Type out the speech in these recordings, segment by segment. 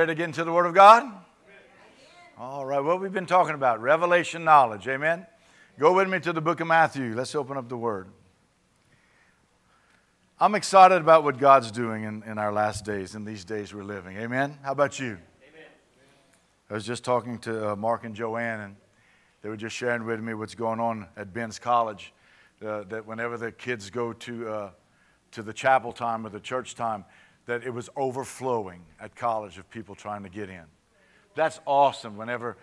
ready to get into the Word of God? All right, what we've been talking about, revelation knowledge. Amen. Go with me to the book of Matthew. Let's open up the Word. I'm excited about what God's doing in, in our last days, in these days we're living. Amen. How about you? Amen. I was just talking to uh, Mark and Joanne, and they were just sharing with me what's going on at Ben's College. Uh, that whenever the kids go to, uh, to the chapel time or the church time, that it was overflowing at college of people trying to get in. That's awesome whenever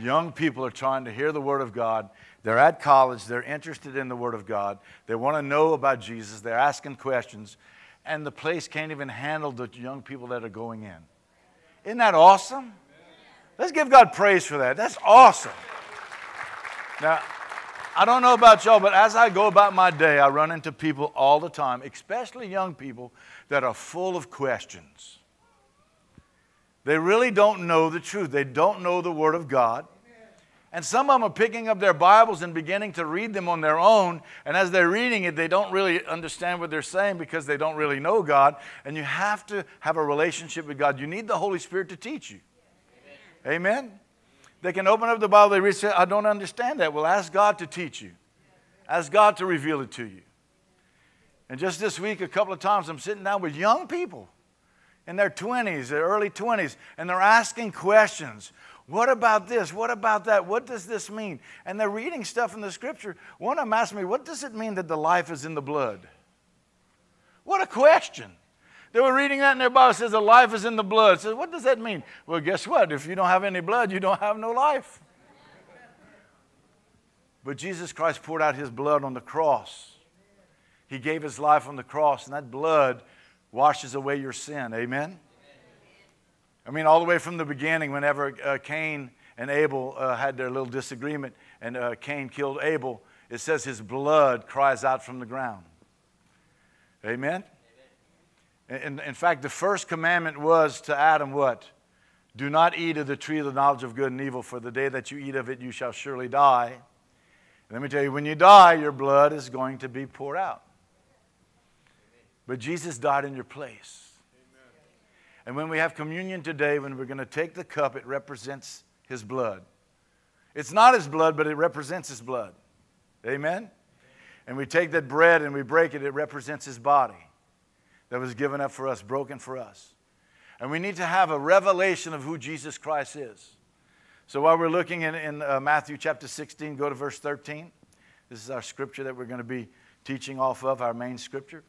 young people are trying to hear the Word of God they're at college, they're interested in the Word of God, they want to know about Jesus, they're asking questions, and the place can't even handle the young people that are going in. Isn't that awesome? Let's give God praise for that. That's awesome. Now, I don't know about y'all, but as I go about my day, I run into people all the time, especially young people, that are full of questions. They really don't know the truth. They don't know the Word of God. And some of them are picking up their Bibles and beginning to read them on their own. And as they're reading it, they don't really understand what they're saying because they don't really know God. And you have to have a relationship with God. You need the Holy Spirit to teach you. Amen? Amen? They can open up the Bible, they read, say, I don't understand that. Well, ask God to teach you, ask God to reveal it to you. And just this week, a couple of times, I'm sitting down with young people in their 20s, their early 20s, and they're asking questions. What about this? What about that? What does this mean? And they're reading stuff in the scripture. One of them asked me, What does it mean that the life is in the blood? What a question. They were reading that in their Bible. It says the life is in the blood. It says, what does that mean? Well, guess what? If you don't have any blood, you don't have no life. But Jesus Christ poured out his blood on the cross. He gave his life on the cross, and that blood washes away your sin. Amen? I mean, all the way from the beginning, whenever uh, Cain and Abel uh, had their little disagreement and uh, Cain killed Abel, it says his blood cries out from the ground. Amen? In, in fact, the first commandment was to Adam what? Do not eat of the tree of the knowledge of good and evil, for the day that you eat of it, you shall surely die. And let me tell you, when you die, your blood is going to be poured out. But Jesus died in your place. And when we have communion today, when we're going to take the cup, it represents his blood. It's not his blood, but it represents his blood. Amen? And we take that bread and we break it, it represents his body that was given up for us, broken for us. And we need to have a revelation of who Jesus Christ is. So while we're looking in, in uh, Matthew chapter 16, go to verse 13. This is our scripture that we're going to be teaching off of, our main scripture.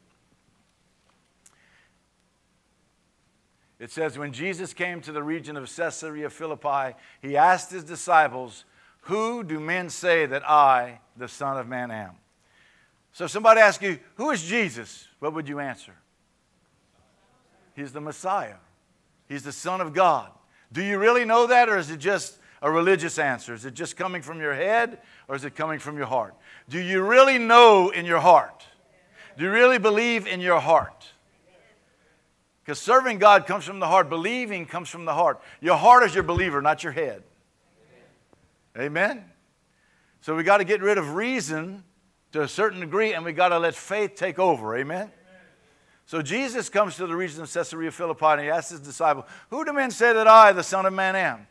It says, When Jesus came to the region of Caesarea Philippi, he asked his disciples, Who do men say that I, the Son of Man, am? So if somebody asks you, Who is Jesus? What would you answer? He's the Messiah, He's the Son of God. Do you really know that, or is it just a religious answer? Is it just coming from your head, or is it coming from your heart? Do you really know in your heart? Do you really believe in your heart? Because serving God comes from the heart, believing comes from the heart. Your heart is your believer, not your head. Amen? So we got to get rid of reason to a certain degree, and we got to let faith take over. Amen? So Jesus comes to the region of Caesarea Philippi, and he asks his disciple, Who do men say that I, the Son of Man, am?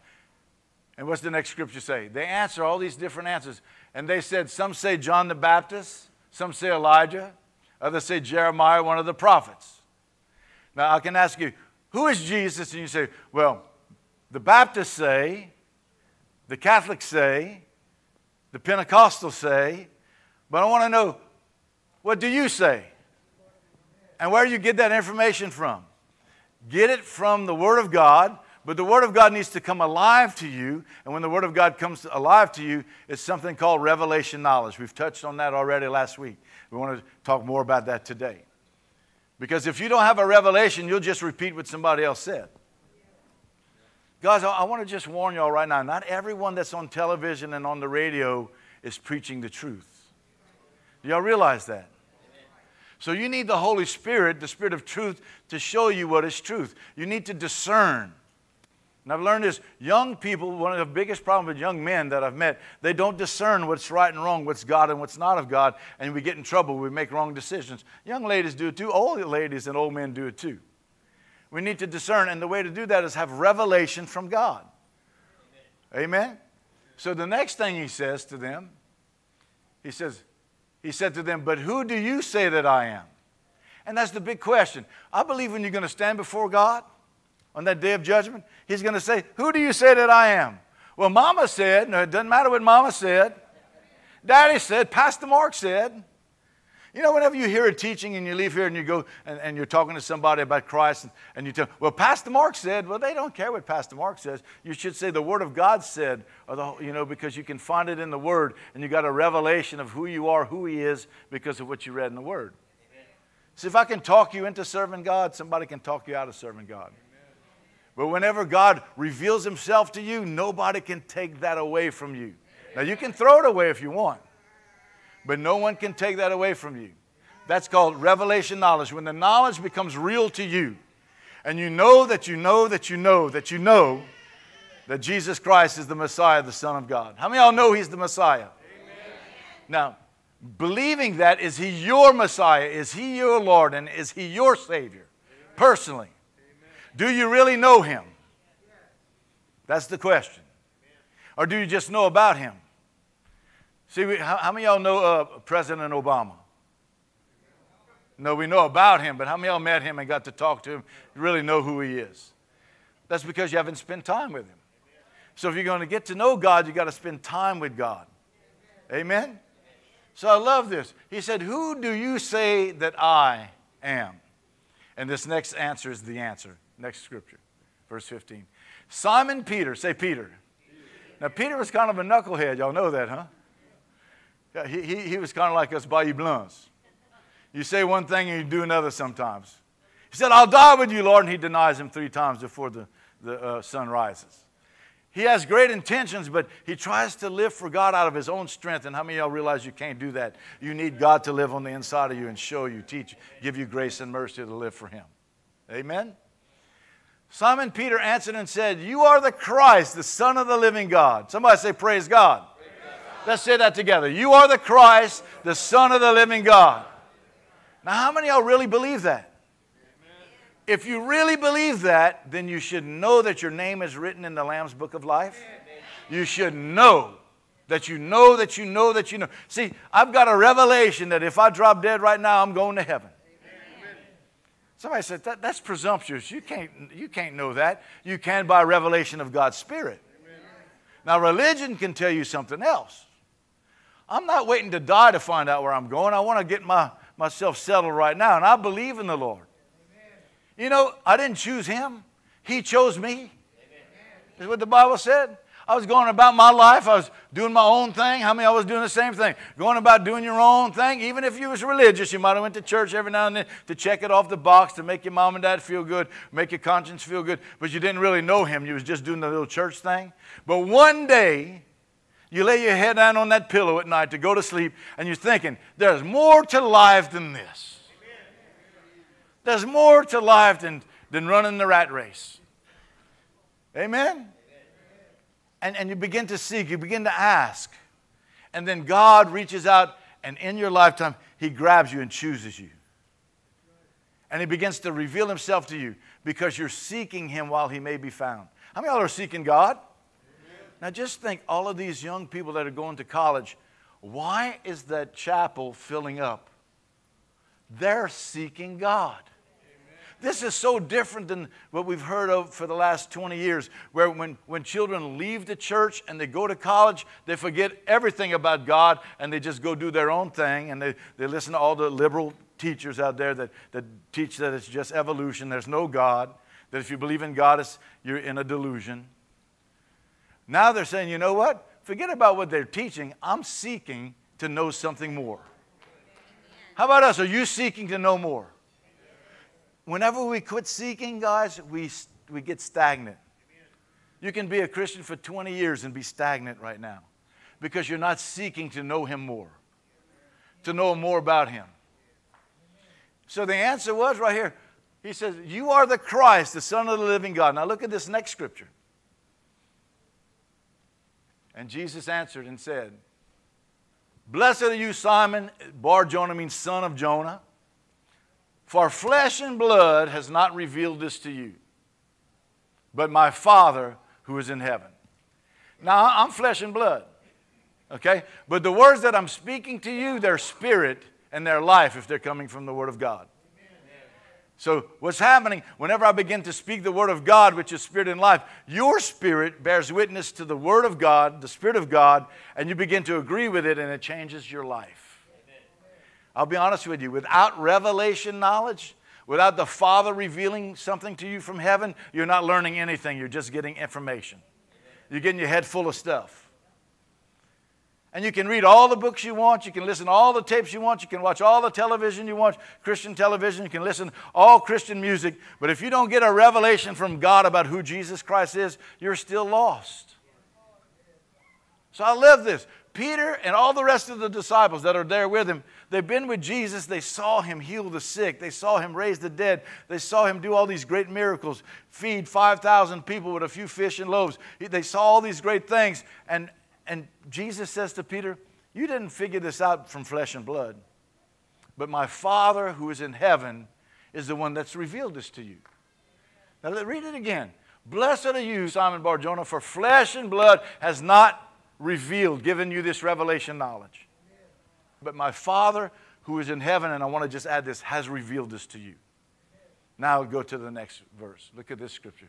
And what's the next scripture say? They answer all these different answers. And they said, Some say John the Baptist, some say Elijah, others say Jeremiah, one of the prophets. Now, I can ask you, who is Jesus? And you say, well, the Baptists say, the Catholics say, the Pentecostals say, but I want to know, what do you say? And where do you get that information from? Get it from the Word of God, but the Word of God needs to come alive to you. And when the Word of God comes alive to you, it's something called revelation knowledge. We've touched on that already last week. We want to talk more about that today. Because if you don't have a revelation, you'll just repeat what somebody else said. Guys, I want to just warn y'all right now not everyone that's on television and on the radio is preaching the truth. Do y'all realize that? So you need the Holy Spirit, the Spirit of truth, to show you what is truth. You need to discern. And I've learned this young people, one of the biggest problems with young men that I've met, they don't discern what's right and wrong, what's God and what's not of God, and we get in trouble. We make wrong decisions. Young ladies do it too, old ladies and old men do it too. We need to discern, and the way to do that is have revelation from God. Amen. Amen? So the next thing he says to them, he says, he said to them, But who do you say that I am? And that's the big question. I believe when you're going to stand before God on that day of judgment, He's going to say, Who do you say that I am? Well, Mama said, no, it doesn't matter what Mama said. Daddy said, Pastor Mark said. You know, whenever you hear a teaching and you leave here and you go and, and you're talking to somebody about Christ and, and you tell, well, Pastor Mark said, well, they don't care what Pastor Mark says. You should say the Word of God said, or the, you know, because you can find it in the Word and you got a revelation of who you are, who He is, because of what you read in the Word. Amen. See, if I can talk you into serving God, somebody can talk you out of serving God. Amen. But whenever God reveals Himself to you, nobody can take that away from you. Now, you can throw it away if you want but no one can take that away from you. That's called revelation knowledge. When the knowledge becomes real to you, and you know that you know that you know that you know that Jesus Christ is the Messiah, the Son of God. How many of y'all know He's the Messiah? Amen. Now, believing that, is He your Messiah? Is He your Lord? And is He your Savior? Amen. Personally. Amen. Do you really know Him? That's the question. Or do you just know about Him? See, how, how, many of y'all know uh, President Obama? No, we know about him, but how many of y'all met him and got to talk to him, you really know who he is? That's because you haven't spent time with him. So if you're going to get to know God, you got to spend time with God. Amen? So I love this. He said, Who do you say that I am? And this next answer is the answer. Next scripture, verse 15. Simon Peter, say Peter. Now, Peter was kind of a knucklehead. Y'all know that, huh? He, he, he was kind of like us Bayou Blancs. You say one thing and you do another sometimes. He said, I'll die with you, Lord, and he denies him three times before the, the uh, sun rises. He has great intentions, but he tries to live for God out of his own strength. And how many of y'all realize you can't do that? You need God to live on the inside of you and show you, teach, give you grace and mercy to live for him. Amen? Simon Peter answered and said, You are the Christ, the Son of the living God. Somebody say, Praise God. Let's say that together. You are the Christ, the Son of the living God. Now, how many of y'all really believe that? If you really believe that, then you should know that your name is written in the Lamb's book of life. You should know that you know that you know that you know. See, I've got a revelation that if I drop dead right now, I'm going to heaven. Somebody said that, that's presumptuous. You can't, you can't know that. You can by revelation of God's Spirit. Now, religion can tell you something else. I'm not waiting to die to find out where I'm going. I want to get my, myself settled right now. And I believe in the Lord. Amen. You know, I didn't choose him, he chose me. Amen. Is what the Bible said. I was going about my life. I was doing my own thing. How many I was doing the same thing? Going about doing your own thing. Even if you was religious, you might have went to church every now and then to check it off the box to make your mom and dad feel good, make your conscience feel good. But you didn't really know him. You was just doing the little church thing. But one day, you lay your head down on that pillow at night to go to sleep, and you're thinking, there's more to life than this. There's more to life than, than running the rat race. Amen? And, and you begin to seek, you begin to ask. And then God reaches out, and in your lifetime, He grabs you and chooses you. And He begins to reveal Himself to you because you're seeking Him while He may be found. How many of y'all are seeking God? Now, just think all of these young people that are going to college, why is that chapel filling up? They're seeking God. This is so different than what we've heard of for the last 20 years, where when, when children leave the church and they go to college, they forget everything about God and they just go do their own thing and they, they listen to all the liberal teachers out there that, that teach that it's just evolution, there's no God, that if you believe in God, you're in a delusion. Now they're saying, you know what? Forget about what they're teaching. I'm seeking to know something more. How about us? Are you seeking to know more? Whenever we quit seeking, guys, we, we get stagnant. You can be a Christian for 20 years and be stagnant right now because you're not seeking to know Him more, to know more about Him. So the answer was right here. He says, You are the Christ, the Son of the living God. Now look at this next scripture. And Jesus answered and said, Blessed are you, Simon. Bar Jonah means son of Jonah. For flesh and blood has not revealed this to you, but my Father who is in heaven. Now, I'm flesh and blood, okay? But the words that I'm speaking to you, they're spirit and their life if they're coming from the Word of God. So, what's happening whenever I begin to speak the Word of God, which is spirit and life, your spirit bears witness to the Word of God, the Spirit of God, and you begin to agree with it, and it changes your life. I'll be honest with you, without revelation knowledge, without the Father revealing something to you from heaven, you're not learning anything, you're just getting information. You're getting your head full of stuff. And you can read all the books you want, you can listen to all the tapes you want, you can watch all the television you want, Christian television, you can listen all Christian music, but if you don't get a revelation from God about who Jesus Christ is, you're still lost. So I love this. Peter and all the rest of the disciples that are there with him, they've been with Jesus. They saw him heal the sick. They saw him raise the dead. They saw him do all these great miracles, feed 5,000 people with a few fish and loaves. They saw all these great things. And, and Jesus says to Peter, You didn't figure this out from flesh and blood, but my Father who is in heaven is the one that's revealed this to you. Now, let, read it again. Blessed are you, Simon Barjona, for flesh and blood has not revealed, given you this revelation knowledge. But my Father who is in heaven, and I want to just add this, has revealed this to you. Now go to the next verse. Look at this scripture.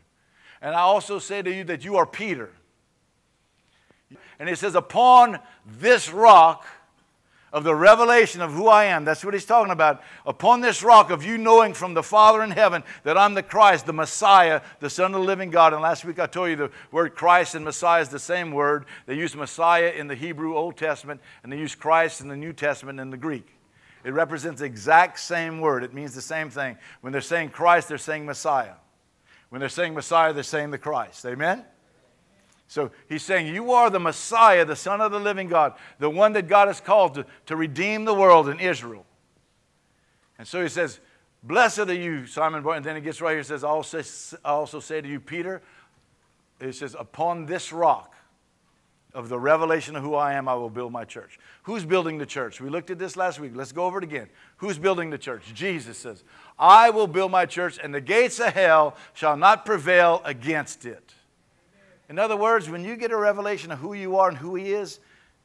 And I also say to you that you are Peter and he says, Upon this rock of the revelation of who I am, that's what he's talking about. Upon this rock of you knowing from the Father in heaven that I'm the Christ, the Messiah, the Son of the living God. And last week I told you the word Christ and Messiah is the same word. They use Messiah in the Hebrew Old Testament, and they use Christ in the New Testament in the Greek. It represents the exact same word. It means the same thing. When they're saying Christ, they're saying Messiah. When they're saying Messiah, they're saying the Christ. Amen? So he's saying, You are the Messiah, the Son of the living God, the one that God has called to, to redeem the world in Israel. And so he says, Blessed are you, Simon. And then he gets right here and says, I also, I also say to you, Peter, he says, Upon this rock of the revelation of who I am, I will build my church. Who's building the church? We looked at this last week. Let's go over it again. Who's building the church? Jesus says, I will build my church, and the gates of hell shall not prevail against it. In other words, when you get a revelation of who you are and who He is,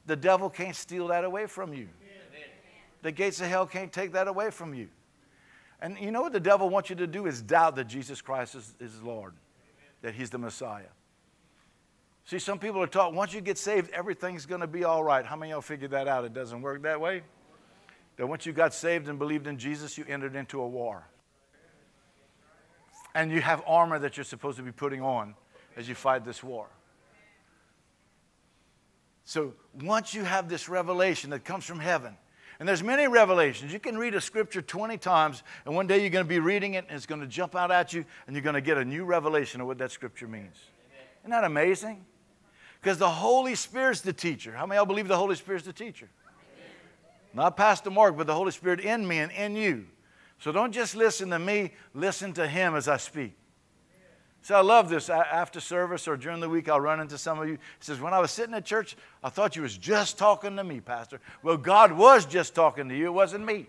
the devil can't steal that away from you. The gates of hell can't take that away from you. And you know what the devil wants you to do is doubt that Jesus Christ is, is Lord, that He's the Messiah. See, some people are taught once you get saved, everything's going to be all right. How many of y'all figured that out? It doesn't work that way. That once you got saved and believed in Jesus, you entered into a war. And you have armor that you're supposed to be putting on as you fight this war. So once you have this revelation that comes from heaven, and there's many revelations. You can read a scripture 20 times, and one day you're going to be reading it, and it's going to jump out at you, and you're going to get a new revelation of what that scripture means. Isn't that amazing? Because the Holy Spirit's the teacher. How many of y'all believe the Holy Spirit's the teacher? Not Pastor Mark, but the Holy Spirit in me and in you. So don't just listen to me, listen to Him as I speak. So I love this. After service or during the week, I'll run into some of you. He says, When I was sitting at church, I thought you was just talking to me, Pastor. Well, God was just talking to you. It wasn't me.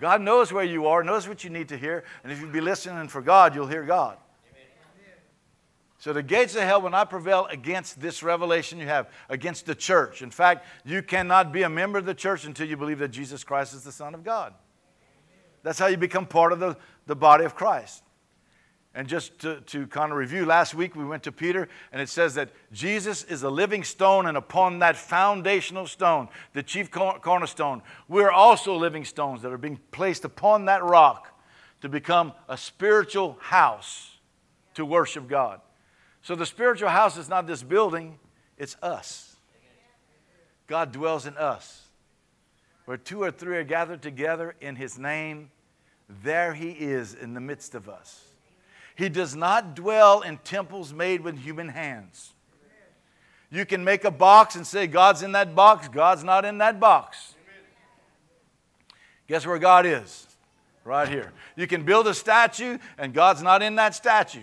God knows where you are, knows what you need to hear. And if you be listening for God, you'll hear God. So the gates of hell will not prevail against this revelation you have, against the church. In fact, you cannot be a member of the church until you believe that Jesus Christ is the Son of God. That's how you become part of the, the body of Christ. And just to, to, kind of review, last week we went to Peter, and it says that Jesus is a living stone, and upon that foundational stone, the chief cornerstone, we're also living stones that are being placed upon that rock to become a spiritual house to worship God. So the spiritual house is not this building, it's us. God dwells in us. Where two or three are gathered together in His name, there He is in the midst of us. He does not dwell in temples made with human hands. You can make a box and say, God's in that box. God's not in that box. Guess where God is? Right here. You can build a statue and God's not in that statue.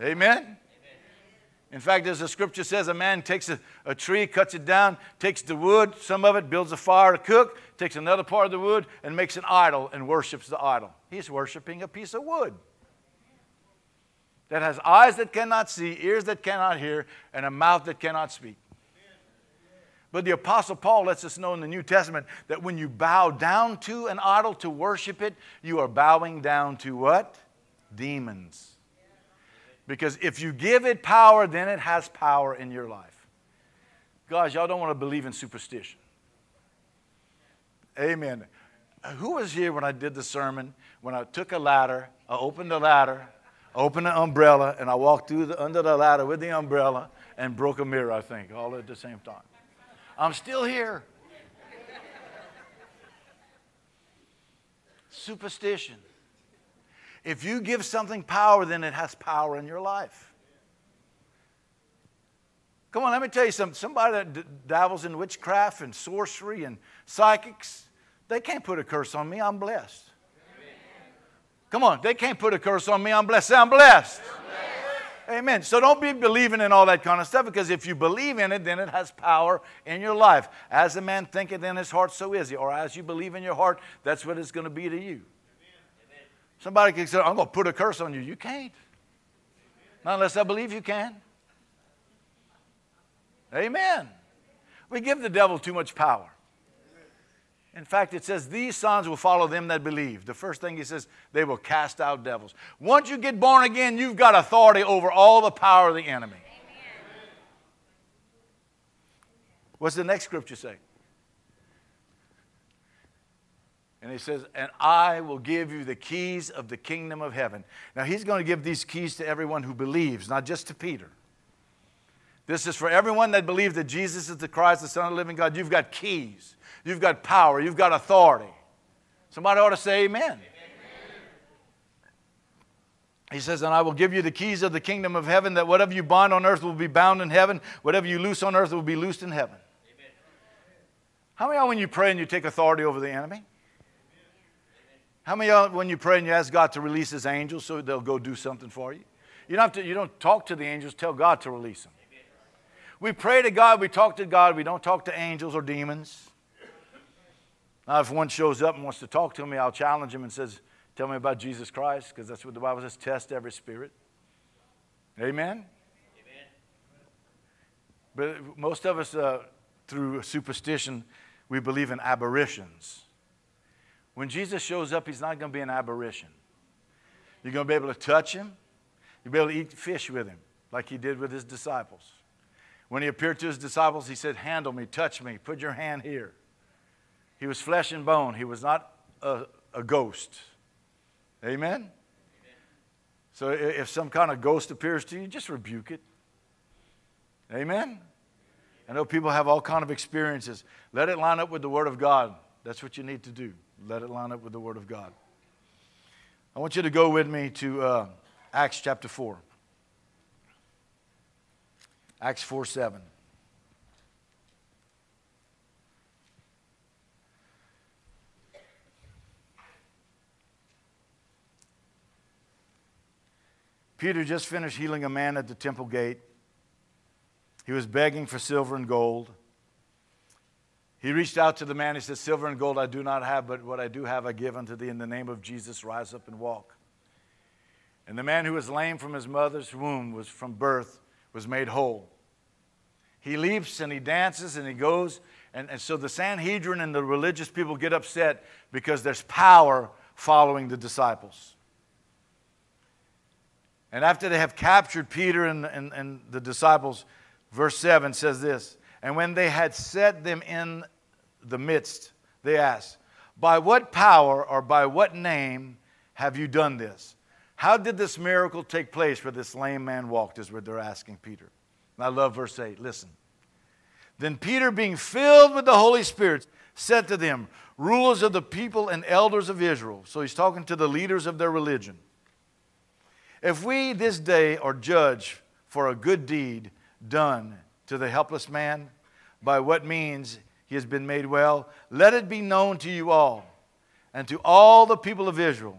Amen? In fact, as the scripture says, a man takes a, a, tree, cuts it down, takes the wood, some of it, builds a fire to cook, takes another part of the wood, and makes an idol and worships the idol. He's worshiping a piece of wood that has eyes that cannot see, ears that cannot hear, and a mouth that cannot speak. But the Apostle Paul lets us know in the New Testament that when you bow down to an idol to worship it, you are bowing down to what? Demons. Because if you give it power, then it has power in your life. Guys, y'all don't want to believe in superstition. Amen. Who was here when I did the sermon? When I took a ladder, I opened the ladder, opened the umbrella, and I walked through the, under the ladder with the umbrella and broke a mirror, I think, all at the same time. I'm still here. Superstition. If you give something power, then it has power in your life. Come on, let me tell you something. Somebody that d- dabbles in witchcraft and sorcery and psychics, they can't put a curse on me. I'm blessed. Come on, they can't put a curse on me. I'm blessed. Say, I'm blessed. Amen. So don't be believing in all that kind of stuff because if you believe in it, then it has power in your life. As a man thinketh in his heart, so is he. Or as you believe in your heart, that's what it's going to be to you. Somebody can say, I'm going to put a curse on you. You can't. Not unless I believe you can. Amen. We give the devil too much power. In fact, it says, These signs will follow them that believe. The first thing he says, they will cast out devils. Once you get born again, you've got authority over all the power of the enemy. Amen. What's the next scripture say? And he says, And I will give you the keys of the kingdom of heaven. Now, he's going to give these keys to everyone who believes, not just to Peter. This is for everyone that believes that Jesus is the Christ, the Son of the living God. You've got keys, you've got power, you've got authority. Somebody ought to say amen. amen. He says, And I will give you the keys of the kingdom of heaven, that whatever you bind on earth will be bound in heaven, whatever you loose on earth will be loosed in heaven. Amen. How many of y'all, when you pray and you take authority over the enemy? How many of y'all, when you pray and you ask God to release His angels so they'll go do something for you? You don't, have to, you don't talk to the angels, tell God to release them. We pray to God, we talk to God, we don't talk to angels or demons. Now, if one shows up and wants to talk to me, I'll challenge him and says, Tell me about Jesus Christ, because that's what the Bible says test every spirit. Amen? Amen. But most of us, uh, through superstition, we believe in aberrations. When Jesus shows up, he's not going to be an aberration. You're going to be able to touch him. You'll be able to eat fish with him, like he did with his disciples. When he appeared to his disciples, he said, Handle me, touch me, put your hand here. He was flesh and bone, he was not a, a ghost. Amen? Amen? So if some kind of ghost appears to you, just rebuke it. Amen? I know people have all kind of experiences. Let it line up with the Word of God. That's what you need to do. Let it line up with the Word of God. I want you to go with me to uh, Acts chapter 4. Acts 4 7. Peter just finished healing a man at the temple gate. He was begging for silver and gold. He reached out to the man. He said, Silver and gold I do not have, but what I do have I give unto thee. In the name of Jesus, rise up and walk. And the man who was lame from his mother's womb was from birth was made whole. He leaps and he dances and he goes. And, and so the Sanhedrin and the religious people get upset because there's power following the disciples. And after they have captured Peter and, and, and the disciples, verse 7 says this And when they had set them in the midst, they asked, By what power or by what name have you done this? How did this miracle take place where this lame man walked, is what they're asking Peter. And I love verse 8. Listen. Then Peter, being filled with the Holy Spirit, said to them, Rulers of the people and elders of Israel. So he's talking to the leaders of their religion. If we this day are judged for a good deed done to the helpless man, by what means he has been made well. Let it be known to you all and to all the people of Israel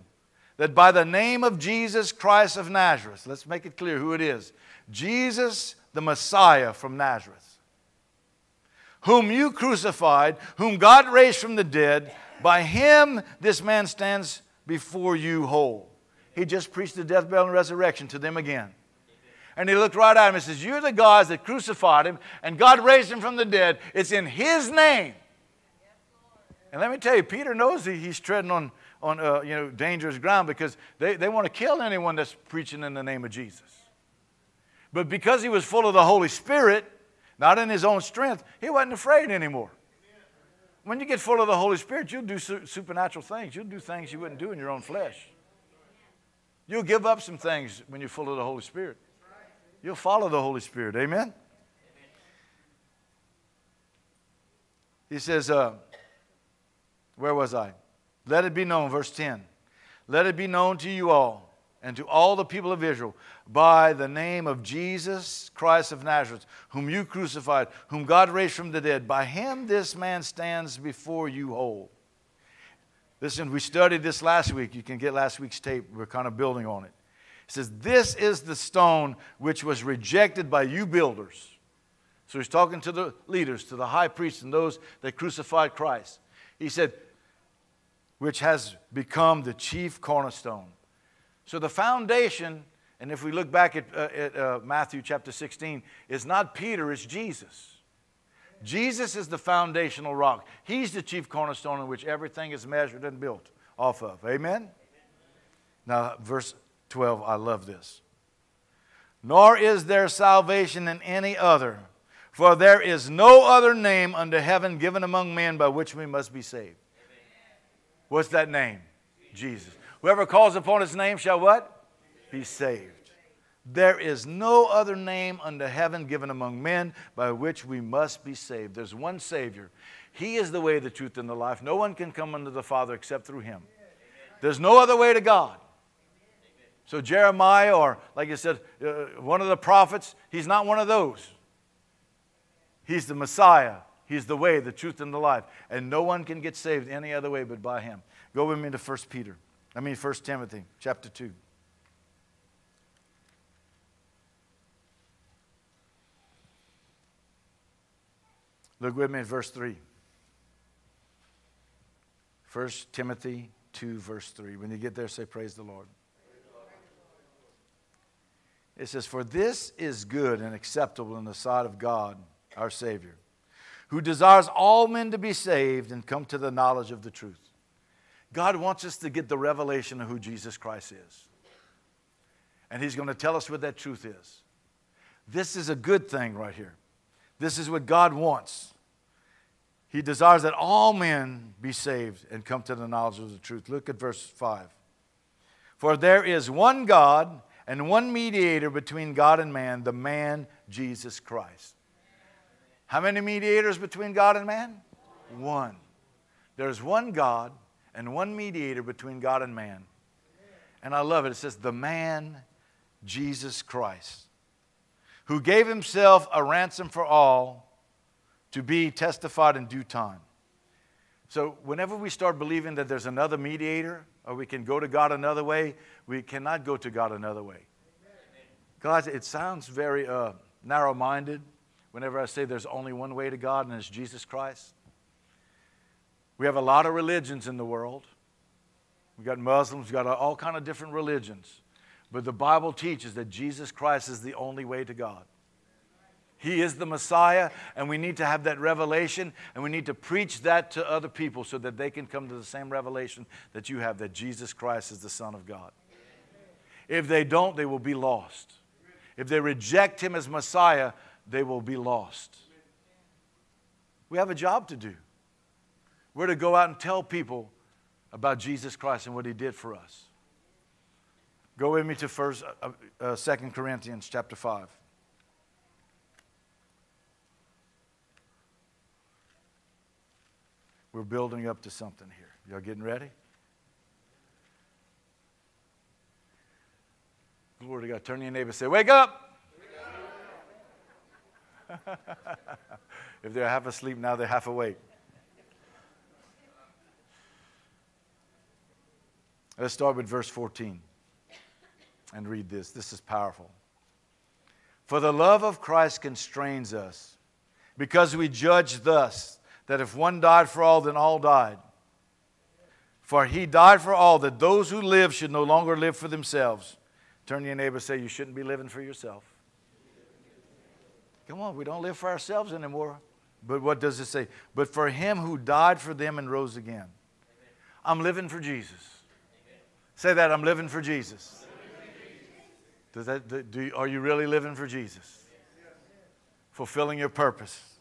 that by the name of Jesus Christ of Nazareth, let's make it clear who it is Jesus, the Messiah from Nazareth, whom you crucified, whom God raised from the dead, by him this man stands before you whole. He just preached the death, burial, and resurrection to them again. And he looked right at him and says, You're the guys that crucified him, and God raised him from the dead. It's in his name. And let me tell you, Peter knows he, he's treading on on uh, you know, dangerous ground because they, they want to kill anyone that's preaching in the name of Jesus. But because he was full of the Holy Spirit, not in his own strength, he wasn't afraid anymore. When you get full of the Holy Spirit, you'll do su- supernatural things. You'll do things you wouldn't do in your own flesh. You'll give up some things when you're full of the Holy Spirit. You'll follow the Holy Spirit. Amen? He says, uh, where was I? Let it be known, verse 10. Let it be known to you all and to all the people of Israel by the name of Jesus Christ of Nazareth, whom you crucified, whom God raised from the dead. By him this man stands before you whole. Listen, we studied this last week. You can get last week's tape. We're kind of building on it. It says, This is the stone which was rejected by you builders. So he's talking to the leaders, to the high priests, and those that crucified Christ. He said, which has become the chief cornerstone. So the foundation, and if we look back at, uh, at uh, Matthew chapter 16, is not Peter, it's Jesus. Jesus is the foundational rock. He's the chief cornerstone in which everything is measured and built off of. Amen? Now, verse 12, I love this. Nor is there salvation in any other, for there is no other name under heaven given among men by which we must be saved. What's that name? Jesus. Whoever calls upon his name shall what? Be saved. There is no other name under heaven given among men by which we must be saved. There's one Savior. He is the way, the truth, and the life. No one can come unto the Father except through Him. There's no other way to God. So, Jeremiah, or like you said, uh, one of the prophets, he's not one of those. He's the Messiah. He's the way, the truth, and the life. And no one can get saved any other way but by him. Go with me to 1 Peter. I mean 1 Timothy chapter 2. Look with me at verse 3. 1 Timothy 2, verse 3. When you get there, say, Praise the Lord. It says, For this is good and acceptable in the sight of God, our Savior who desires all men to be saved and come to the knowledge of the truth. God wants us to get the revelation of who Jesus Christ is. And He's going to tell us what that truth is. This is a good thing right here. This is what God wants. He desires that all men be saved and come to the knowledge of the truth. Look at verse 5. For there is one God and one mediator between God and man, the man Jesus Christ. How many mediators between God and man? One. There's one God and one mediator between God and man. And I love it. It says, the man, Jesus Christ, who gave himself a ransom for all to be testified in due time. So, whenever we start believing that there's another mediator or we can go to God another way, we cannot go to God another way. God, it sounds very uh, narrow minded whenever I say there's only one way to God and it's Jesus Christ. We have a lot of religions in the world. We've got Muslims, we've got all kind of different religions. But the Bible teaches that Jesus Christ is the only way to God. He is the Messiah, and we need to have that revelation, and we need to preach that to other people so that they can come to the same revelation that you have that Jesus Christ is the Son of God. If they don't, they will be lost. If they reject Him as Messiah, they will be lost. We have a job to do. We're to go out and tell people about Jesus Christ and what he did for us. Go with me to first, uh, uh, 2 Corinthians chapter 5. We're building up to something here. Y'all getting ready? Glory to God. Turn to your neighbor and say, Wake up! if they're half asleep now, they're half awake. Let's start with verse 14 and read this. This is powerful. For the love of Christ constrains us, because we judge thus that if one died for all, then all died. For he died for all, that those who live should no longer live for themselves. Turn to your neighbor say, You shouldn't be living for yourself. Come on, we don't live for ourselves anymore. But what does it say? But for him who died for them and rose again. I'm living for Jesus. Say that, I'm living for Jesus. Does that, do, are you really living for Jesus? Fulfilling your purpose.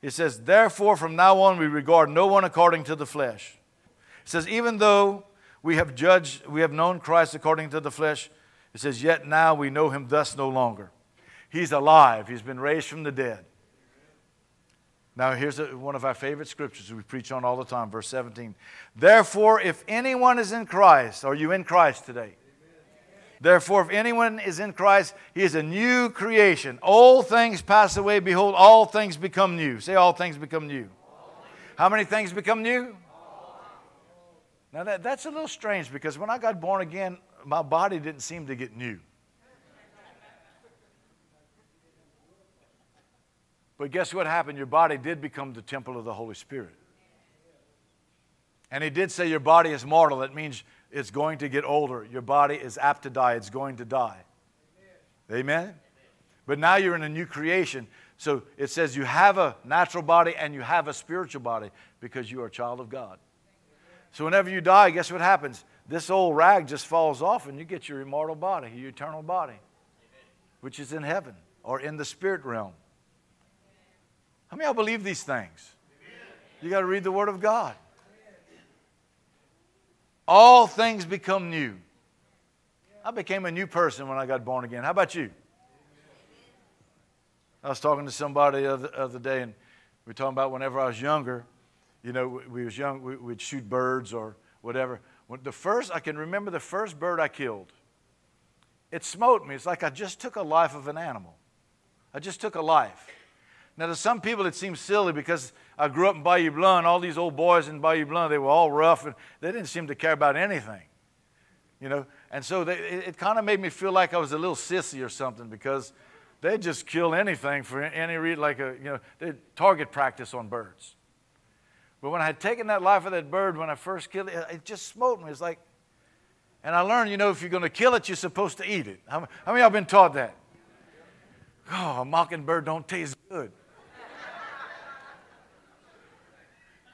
It says, Therefore, from now on, we regard no one according to the flesh. It says, Even though we have judged, we have known Christ according to the flesh, it says, Yet now we know him thus no longer. He's alive, he's been raised from the dead. Now, here's a, one of our favorite scriptures we preach on all the time, verse 17. Therefore, if anyone is in Christ, are you in Christ today? Therefore, if anyone is in Christ, he is a new creation. All things pass away. Behold, all things become new. Say, all things become new. How many things become new? Now, that, that's a little strange because when I got born again, my body didn't seem to get new. But guess what happened? Your body did become the temple of the Holy Spirit. And he did say your body is mortal. That means it's going to get older. Your body is apt to die. It's going to die. Amen? Amen? But now you're in a new creation. So it says you have a natural body and you have a spiritual body because you are a child of God. So whenever you die, guess what happens? This old rag just falls off and you get your immortal body, your eternal body, which is in heaven or in the spirit realm. How many of y'all believe these things? You got to read the Word of God all things become new. I became a new person when I got born again. How about you? I was talking to somebody the other, other day, and we were talking about whenever I was younger, you know, we, we was young, we, would shoot birds or whatever. When the first, I can remember the first bird I killed. It smote me. It's like I just took a life of an animal. I just took a life. Now, to some people, it seems silly because I grew up in Bayou Blanc. All these old boys in Bayou Blanc, they were all rough and they didn't seem to care about anything. You know, and so they, it, it kind of made me feel like I was a little sissy or something because they just kill anything for any reason, like a, you know, they target practice on birds. But when I had taken that life of that bird when I first killed it, it just smote me. It's like, and I learned, you know, if you're going to kill it, you're supposed to eat it. How, how many of y'all been taught that? Oh, a mockingbird don't taste good.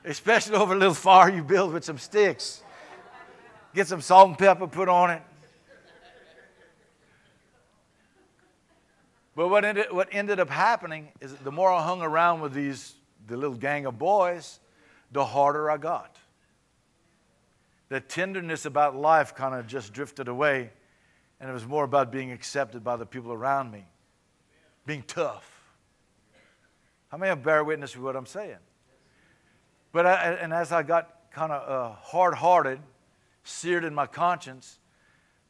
Especially over a little fire you build with some sticks. Get some salt and pepper put on it. But what ended, what ended up happening is the more I hung around with these, the little gang of boys, the harder I got. The tenderness about life kind of just drifted away, and it was more about being accepted by the people around me, being tough. How many of bear witness to what I'm saying? But I, and as I got kind of uh, hard hearted, seared in my conscience,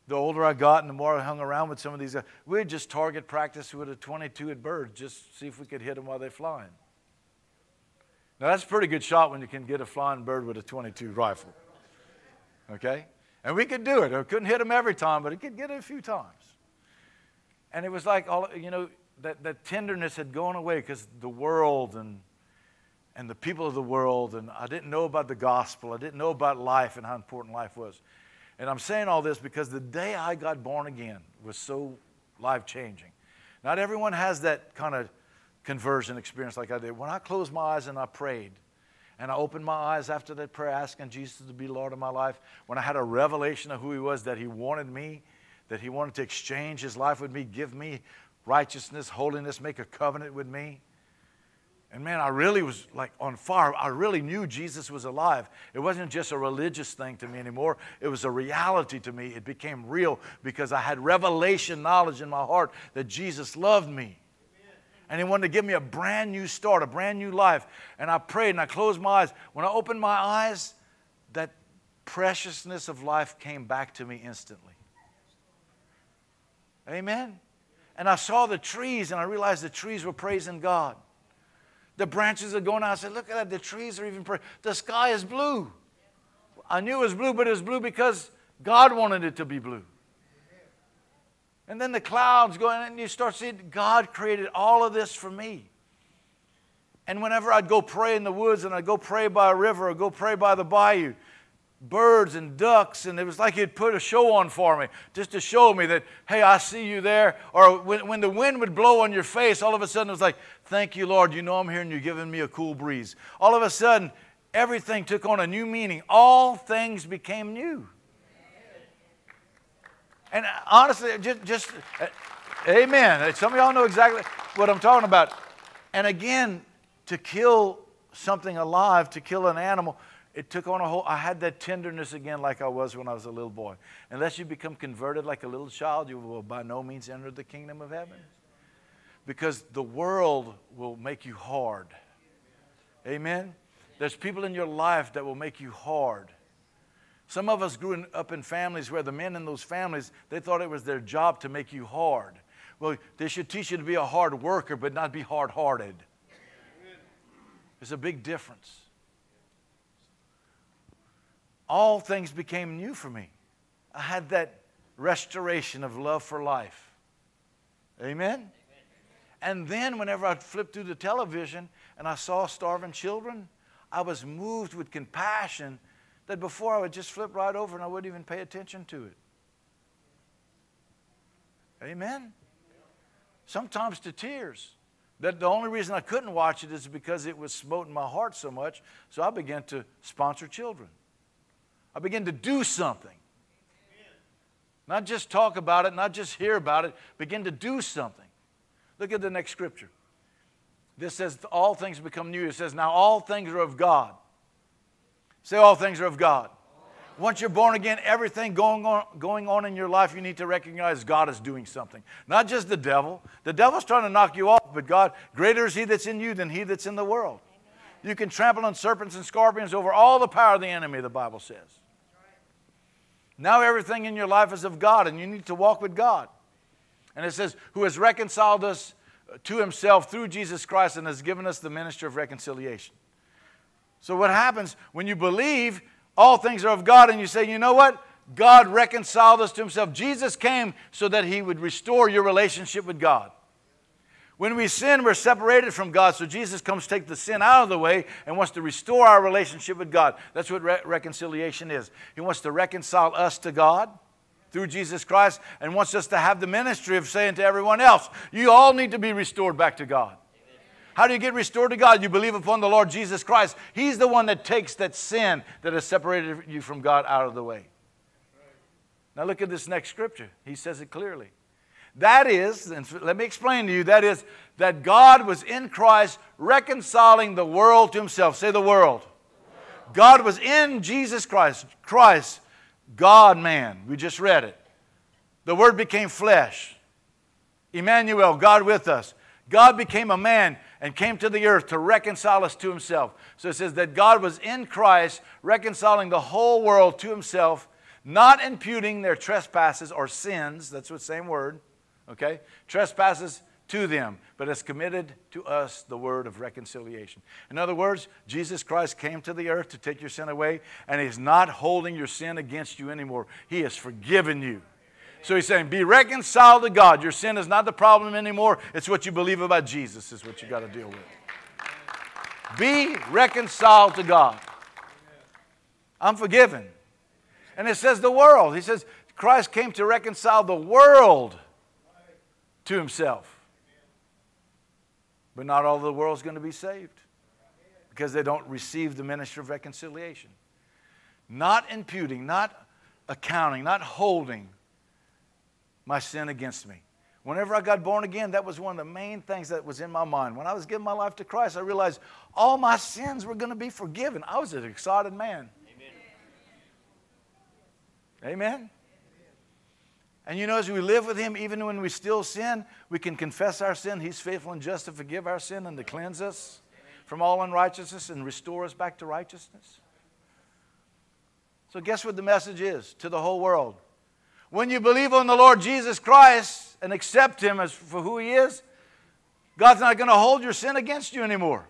the older I got and the more I hung around with some of these, uh, we'd just target practice with a 22 at birds, just see if we could hit them while they're flying. Now, that's a pretty good shot when you can get a flying bird with a 22 rifle. Okay? And we could do it. I couldn't hit them every time, but I could get it a few times. And it was like, all you know, that, that tenderness had gone away because the world and and the people of the world, and I didn't know about the gospel. I didn't know about life and how important life was. And I'm saying all this because the day I got born again was so life changing. Not everyone has that kind of conversion experience like I did. When I closed my eyes and I prayed, and I opened my eyes after that prayer, asking Jesus to be Lord of my life, when I had a revelation of who He was, that He wanted me, that He wanted to exchange His life with me, give me righteousness, holiness, make a covenant with me and man, I really was like on fire. I really knew Jesus was alive. It wasn't just a religious thing to me anymore, it was a reality to me. It became real because I had revelation knowledge in my heart that Jesus loved me. And he wanted to give me a brand new start, a brand new life. And I prayed and I closed my eyes. When I opened my eyes, that preciousness of life came back to me instantly. Amen. And I saw the trees and I realized the trees were praising God. The branches are going out. I said, Look at that. The trees are even. The sky is blue. I knew it was blue, but it was blue because God wanted it to be blue. And then the clouds go in, and you start seeing God created all of this for me. And whenever I'd go pray in the woods and I'd go pray by a river or go pray by the bayou, birds and ducks, and it was like he'd put a show on for me just to show me that, hey, I see you there. Or when, when the wind would blow on your face, all of a sudden it was like, thank you, Lord, you know I'm here and you're giving me a cool breeze. All of a sudden, everything took on a new meaning. All things became new. And honestly, just, just uh, amen. Some of y'all know exactly what I'm talking about. And again, to kill something alive, to kill an animal, it took on a whole, I had that tenderness again like I was when I was a little boy. Unless you become converted like a little child, you will by no means enter the kingdom of heaven. Because the world will make you hard. Amen? There's people in your life that will make you hard. Some of us grew up in families where the men in those families, they thought it was their job to make you hard. Well, they should teach you to be a hard worker, but not be hard hearted. There's a big difference all things became new for me. I had that restoration of love for life. Amen? Amen? And then, whenever I flipped through the television and I saw starving children, I was moved with compassion that before I would just flip right over and I wouldn't even pay attention to it. Amen? Sometimes to tears. That the only reason I couldn't watch it is because it was smoting my heart so much, so I began to sponsor children. I begin to do something. Not just talk about it, not just hear about it, begin to do something. Look at the next scripture. This says, All things become new. It says, Now all things are of God. Say, All things are of God. Once you're born again, everything going on, going on in your life, you need to recognize God is doing something. Not just the devil. The devil's trying to knock you off, but God, greater is he that's in you than he that's in the world. You can trample on serpents and scorpions over all the power of the enemy, the Bible says. Now everything in your life is of God, and you need to walk with God. And it says, Who has reconciled us to himself through Jesus Christ and has given us the ministry of reconciliation. So, what happens when you believe all things are of God and you say, You know what? God reconciled us to himself. Jesus came so that he would restore your relationship with God. When we sin, we're separated from God. So Jesus comes to take the sin out of the way and wants to restore our relationship with God. That's what re- reconciliation is. He wants to reconcile us to God through Jesus Christ and wants us to have the ministry of saying to everyone else, you all need to be restored back to God. How do you get restored to God? You believe upon the Lord Jesus Christ. He's the one that takes that sin that has separated you from God out of the way. Now look at this next scripture. He says it clearly. That is, and let me explain to you, that is that God was in Christ reconciling the world to himself. Say the world. God was in Jesus Christ. Christ, God man. We just read it. The Word became flesh. Emmanuel, God with us. God became a man and came to the earth to reconcile us to himself. So it says that God was in Christ reconciling the whole world to himself, not imputing their trespasses or sins. That's the same word okay? Trespasses to them, but has committed to us the word of reconciliation. In other words, Jesus Christ came to the earth to take your sin away, and He's not holding your sin against you anymore. He has forgiven you. So He's saying, be reconciled to God. Your sin is not the problem anymore, it's what you believe about Jesus, is what you got to deal with. Be reconciled to God. I'm forgiven. And it says the world. He says, Christ came to reconcile the world to himself. But not all the world's going to be saved because they don't receive the ministry of reconciliation. Not imputing, not accounting, not holding my sin against me. Whenever I got born again, that was one of the main things that was in my mind. When I was giving my life to Christ, I realized all my sins were going to be forgiven. I was an excited man. Amen. Amen. And you know, as we live with Him, even when we still sin, we can confess our sin. He's faithful and just to forgive our sin and to cleanse us from all unrighteousness and restore us back to righteousness. So, guess what the message is to the whole world? When you believe on the Lord Jesus Christ and accept Him as for who He is, God's not going to hold your sin against you anymore.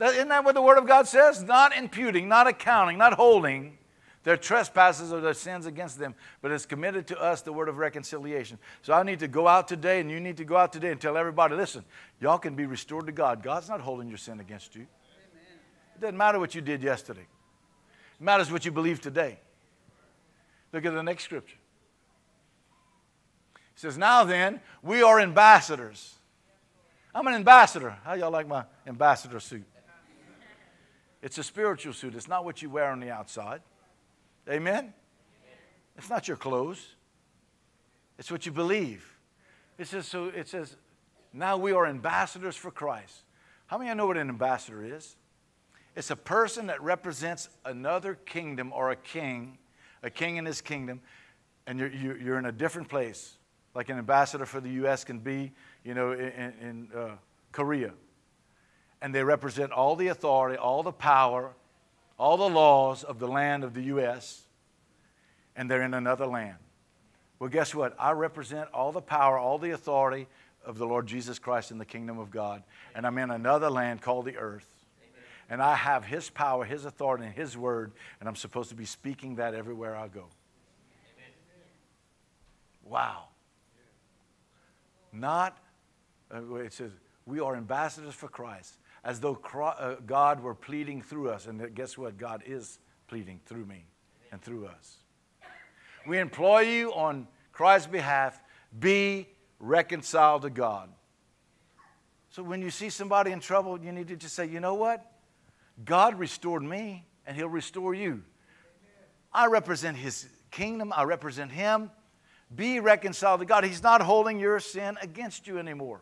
Isn't that what the Word of God says? Not imputing, not accounting, not holding their trespasses or their sins against them, but it's committed to us the word of reconciliation. So I need to go out today, and you need to go out today and tell everybody listen, y'all can be restored to God. God's not holding your sin against you. Amen. It doesn't matter what you did yesterday, it matters what you believe today. Look at the next scripture. He says, Now then, we are ambassadors. I'm an ambassador. How y'all like my ambassador suit? It's a spiritual suit, it's not what you wear on the outside. Amen? It's not your clothes, it's what you believe. It says, so it says, now we are ambassadors for Christ. How many of you know what an ambassador is? It's a person that represents another kingdom or a king, a king in his kingdom, and you're, you're in a different place. Like an ambassador for the U.S. can be, you know, in, in uh, Korea. And they represent all the authority, all the power, all the laws of the land of the U.S., and they're in another land. Well, guess what? I represent all the power, all the authority of the Lord Jesus Christ in the kingdom of God, and I'm in another land called the earth. And I have His power, His authority, and His word, and I'm supposed to be speaking that everywhere I go. Wow. Not, uh, it says, we are ambassadors for Christ as though uh, God were pleading through us. And guess what? God is pleading through me and through us. We employ you on Christ's behalf be reconciled to God. So when you see somebody in trouble, you need to just say, you know what? God restored me, and He'll restore you. I represent His kingdom, I represent Him. Be reconciled to God. He's not holding your sin against you anymore.